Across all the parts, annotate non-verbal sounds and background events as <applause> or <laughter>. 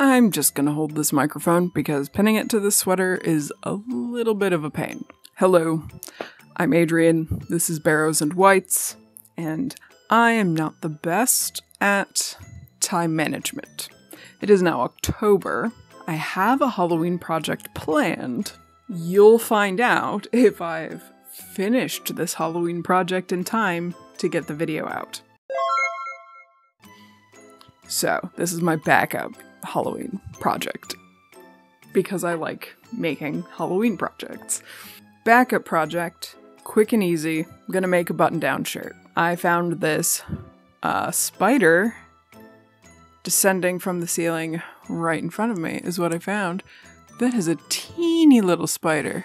I'm just gonna hold this microphone because pinning it to this sweater is a little bit of a pain. Hello, I'm Adrian, this is Barrows and Wights, and I am not the best at time management. It is now October. I have a Halloween project planned. You'll find out if I've finished this Halloween project in time to get the video out. So, this is my backup Halloween project because I like making Halloween projects. Backup project, quick and easy. I'm gonna make a button down shirt. I found this uh, spider descending from the ceiling right in front of me, is what I found. That is a teeny little spider.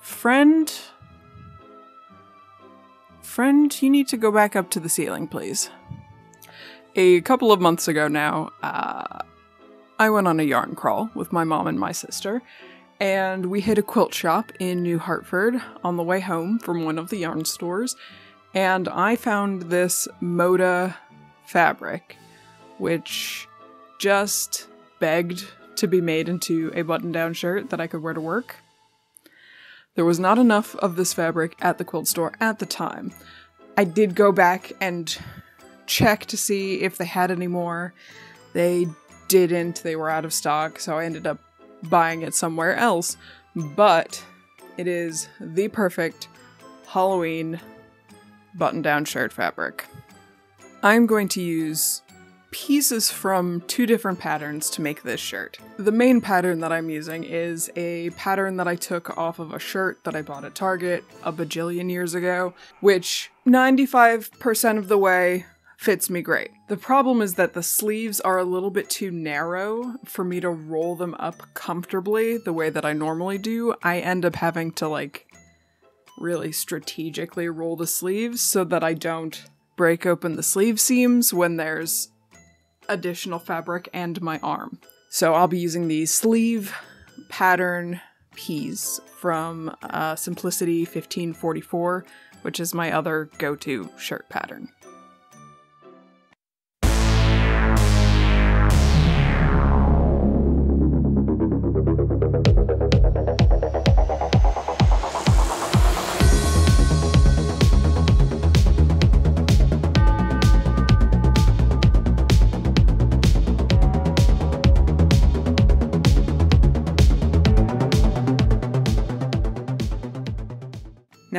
Friend. Friend, you need to go back up to the ceiling, please a couple of months ago now, uh, I went on a yarn crawl with my mom and my sister, and we hit a quilt shop in New Hartford on the way home from one of the yarn stores, and I found this Moda fabric, which just begged to be made into a button down shirt that I could wear to work. There was not enough of this fabric at the quilt store at the time. I did go back and check to see if they had any more. They didn't, they were out of stock, so I ended up buying it somewhere else. But it is the perfect Halloween button down shirt fabric. I'm going to use pieces from two different patterns to make this shirt. The main pattern that I'm using is a pattern that I took off of a shirt that I bought at Target a bajillion years ago, which 95% of the way fits me great. The problem is that the sleeves are a little bit too narrow for me to roll them up comfortably the way that I normally do. I end up having to like really strategically roll the sleeves so that I don't break open the sleeve seams when there's additional fabric and my arm. So I'll be using the sleeve pattern piece from uh, Simplicity 1544, which is my other go-to shirt pattern.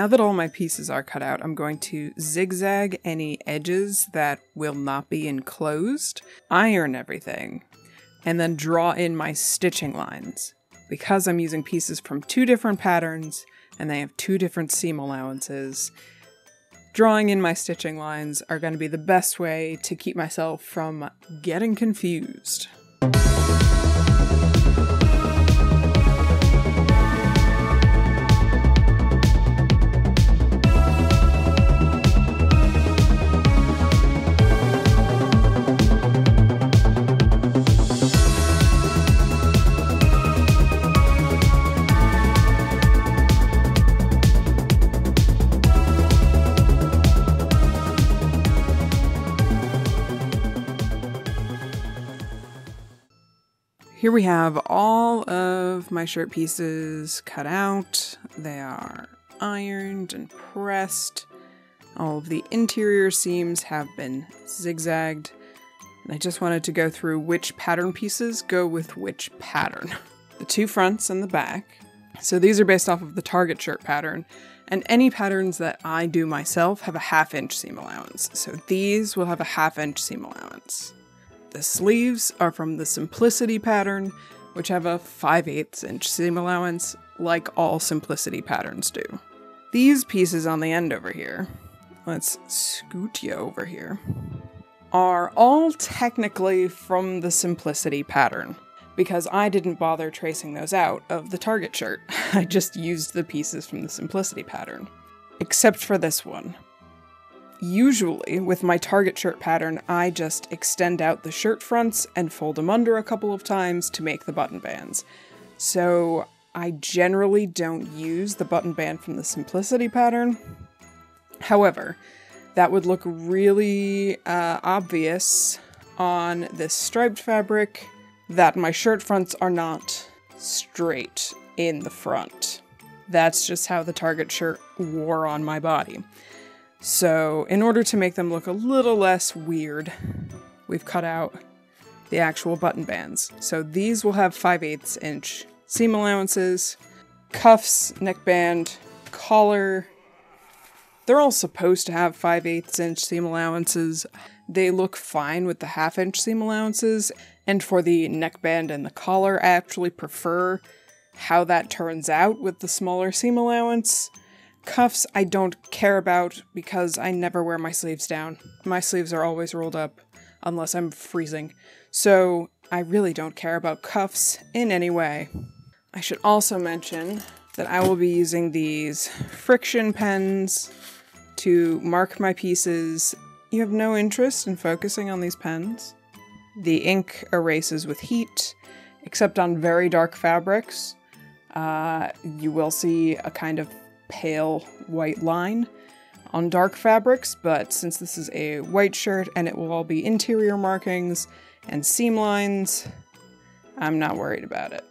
Now that all my pieces are cut out, I'm going to zigzag any edges that will not be enclosed, iron everything, and then draw in my stitching lines. Because I'm using pieces from two different patterns and they have two different seam allowances, drawing in my stitching lines are going to be the best way to keep myself from getting confused. Here we have all of my shirt pieces cut out. They are ironed and pressed. All of the interior seams have been zigzagged. And I just wanted to go through which pattern pieces go with which pattern. <laughs> The two fronts and the back. So these are based off of the Target shirt pattern. And any patterns that I do myself have a half inch seam allowance. So these will have a half inch seam allowance. The sleeves are from the Simplicity pattern, which have a 5 8 inch seam allowance, like all Simplicity patterns do. These pieces on the end over here, let's scoot you over here, are all technically from the Simplicity pattern, because I didn't bother tracing those out of the Target shirt. <laughs> I just used the pieces from the Simplicity pattern. Except for this one, Usually, with my target shirt pattern, I just extend out the shirt fronts and fold them under a couple of times to make the button bands. So I generally don't use the button band from the Simplicity pattern. However, that would look really uh, obvious on this striped fabric that my shirt fronts are not straight in the front. That's just how the Target shirt wore on my body. So, in order to make them look a little less weird, we've cut out the actual button bands. So these will have 5 8 inch seam allowances, cuffs, neckband, collar. They're all supposed to have 5 8 inch seam allowances. They look fine with the half inch seam allowances, and for the neckband and the collar, I actually prefer how that turns out with the smaller seam allowance. Cuffs I don't care about because I never wear my sleeves down. My sleeves are always rolled up unless I'm freezing. So I really don't care about cuffs in any way. I should also mention that I will be using these friction pens to mark my pieces. You have no interest in focusing on these pens? The ink erases with heat, except on very dark fabrics. Uh, you will see a kind of pale white line on dark fabrics, but since this is a white shirt and it will all be interior markings and seam lines, I'm not worried about it.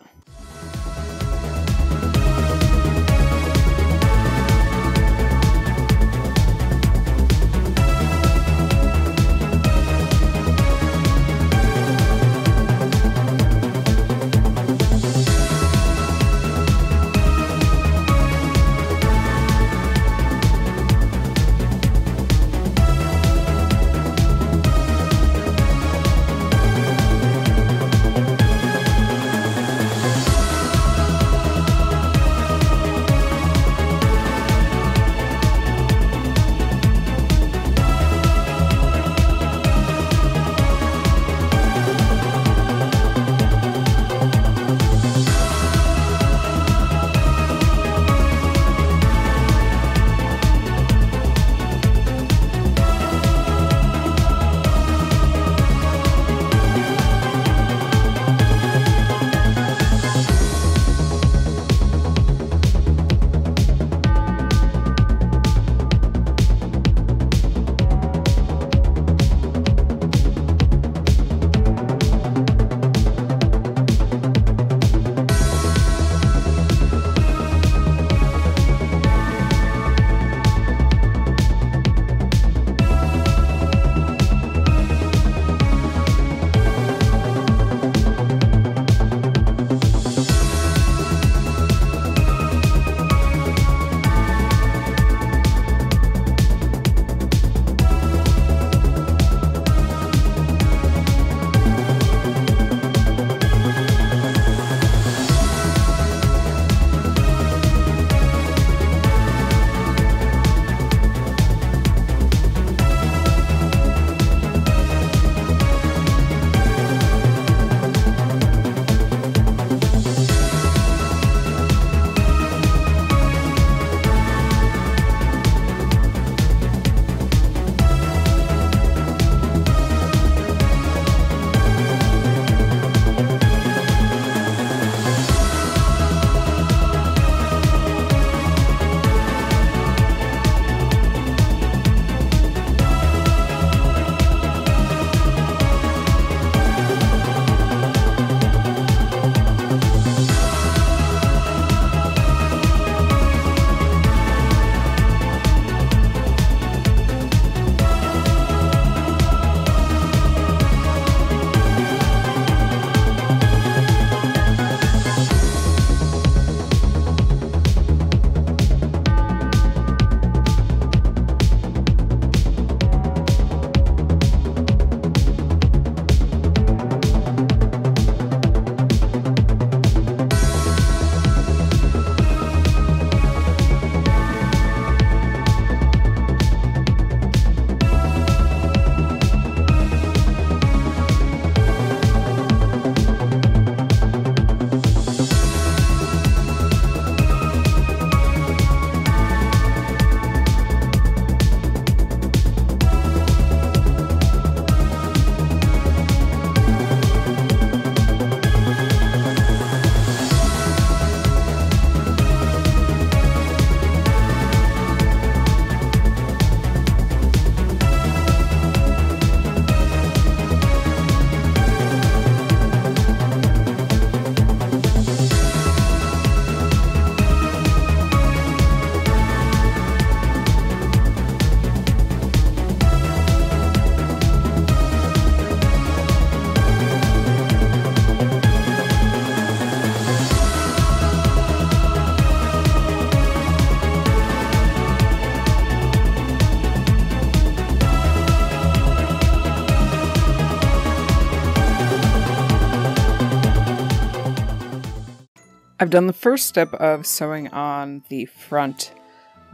I've done the first step of sewing on the front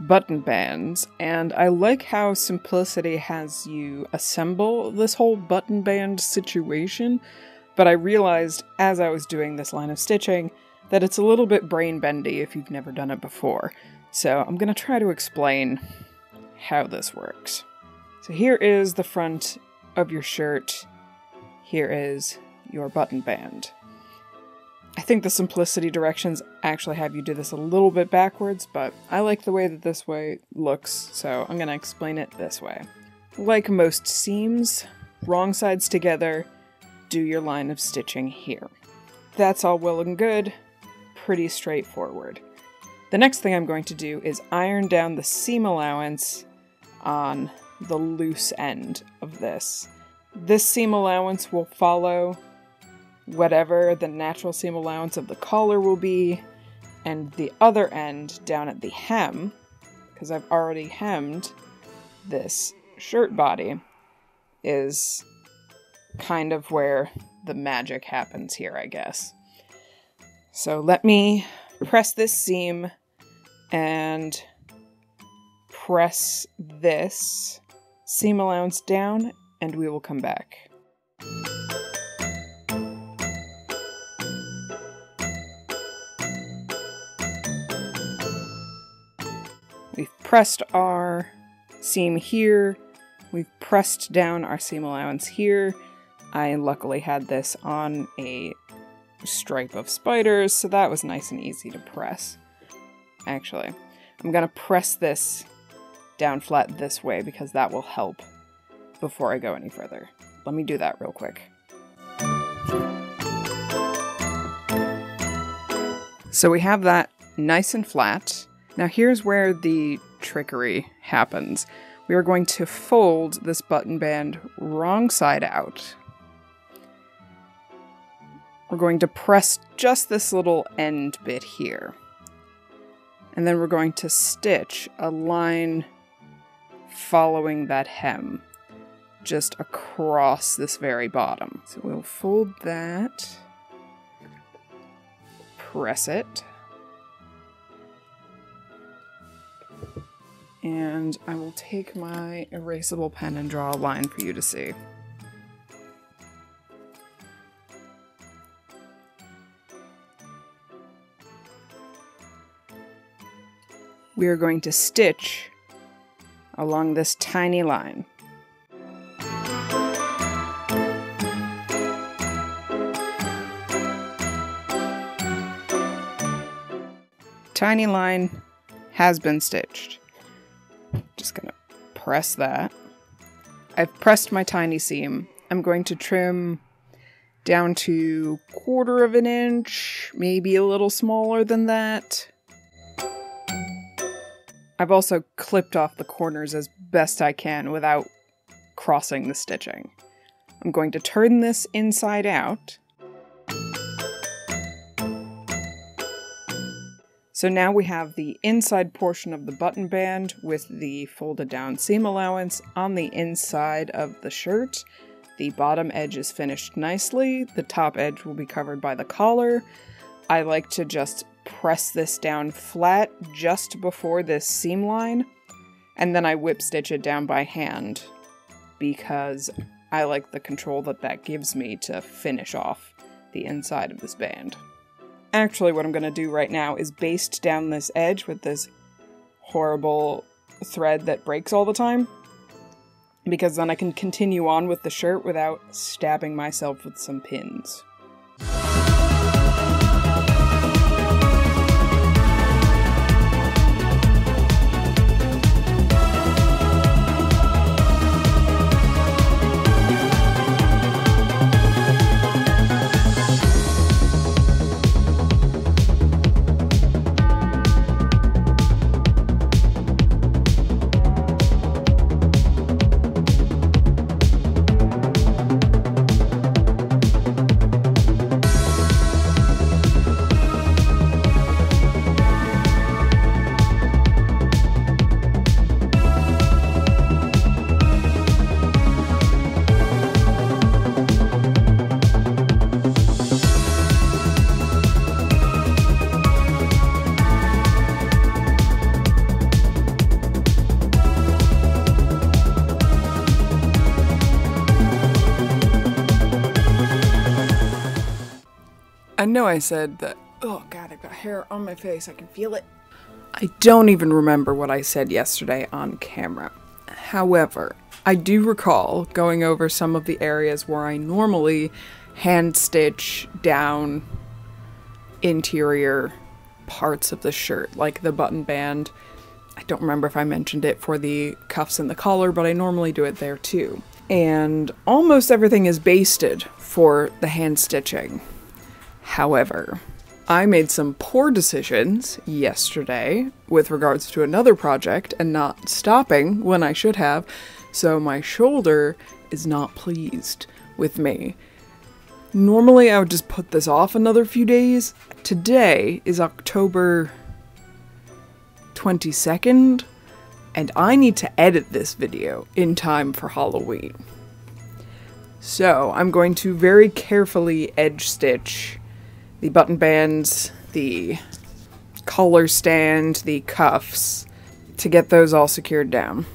button bands, and I like how Simplicity has you assemble this whole button band situation, but I realized as I was doing this line of stitching that it's a little bit brain bendy if you've never done it before. So I'm going to try to explain how this works. So here is the front of your shirt. Here is your button band. I think the simplicity directions actually have you do this a little bit backwards, but I like the way that this way looks, so I'm going to explain it this way. Like most seams, wrong sides together, do your line of stitching here. That's all well and good, pretty straightforward. The next thing I'm going to do is iron down the seam allowance on the loose end of this. This seam allowance will follow whatever the natural seam allowance of the collar will be, and the other end down at the hem, because I've already hemmed this shirt body, is kind of where the magic happens here, I guess. So let me press this seam and press this seam allowance down, and we will come back. Pressed our seam here. We've pressed down our seam allowance here. I luckily had this on a stripe of spiders, so that was nice and easy to press. Actually, I'm gonna press this down flat this way because that will help before I go any further. Let me do that real quick. So we have that nice and flat. Now here's where the trickery happens. We are going to fold this button band wrong side out. We're going to press just this little end bit here. And then we're going to stitch a line following that hem just across this very bottom. So we'll fold that, press it, and I will take my erasable pen and draw a line for you to see. We are going to stitch along this tiny line. Tiny line has been stitched. Just gonna press that. I've pressed my tiny seam. I'm going to trim down to quarter of an inch, maybe a little smaller than that. I've also clipped off the corners as best I can without crossing the stitching. I'm going to turn this inside out. So now we have the inside portion of the button band with the folded down seam allowance on the inside of the shirt. The bottom edge is finished nicely. The top edge will be covered by the collar. I like to just press this down flat just before this seam line, and then I whip stitch it down by hand because I like the control that that gives me to finish off the inside of this band. Actually, what I'm going to do right now is baste down this edge with this horrible thread that breaks all the time because then I can continue on with the shirt without stabbing myself with some pins. Know I said that. Oh god, I've got hair on my face. I can feel it. I don't even remember what I said yesterday on camera. However, I do recall going over some of the areas where I normally hand stitch down interior parts of the shirt, like the button band. I don't remember if I mentioned it for the cuffs and the collar, but I normally do it there too. And almost everything is basted for the hand stitching. However, I made some poor decisions yesterday with regards to another project and not stopping when I should have, so my shoulder is not pleased with me. Normally, I would just put this off another few days. Today is October 22nd, and I need to edit this video in time for Halloween. So, I'm going to very carefully edge stitch the button bands, the collar stand, the cuffs, to get those all secured down.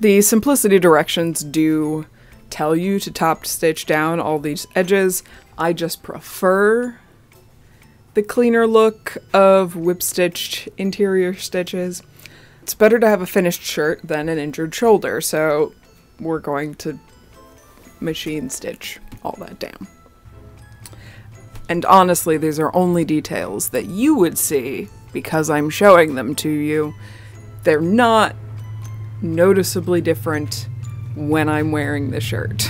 The simplicity directions do tell you to top stitch down all these edges. I just prefer the cleaner look of whip stitched interior stitches. It's better to have a finished shirt than an injured shoulder, so we're going to machine stitch all that down. And honestly, these are only details that you would see because I'm showing them to you. They're not noticeably different when I'm wearing the shirt.